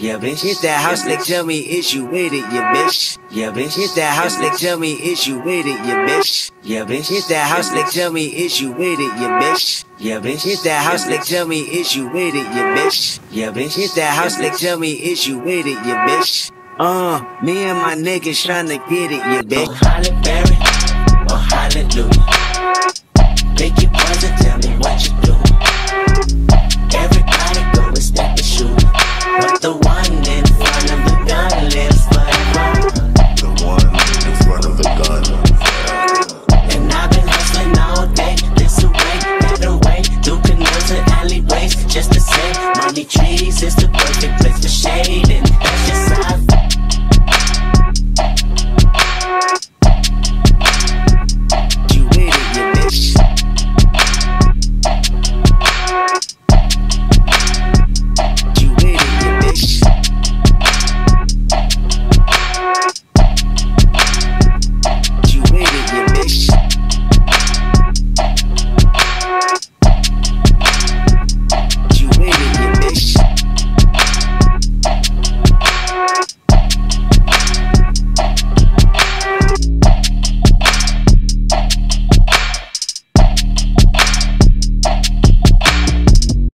Yeah, bitch. Hit that house like tell me is you with it, yeah, bitch. Yeah, bitch. Hit that house like tell me is you with it, yeah, bitch. Yeah, bitch. Hit that house like tell me is you with it, yeah, bitch. Yeah, bitch. Hit that house like tell me is you with it, yeah, bitch. Yeah, bitch. Hit that house like tell me is you with it, yeah, bitch. Uh, me and my niggas tryna get it, yeah, bitch. Oh, Halle Berry, oh, hallelujah. trees, it's the perfect.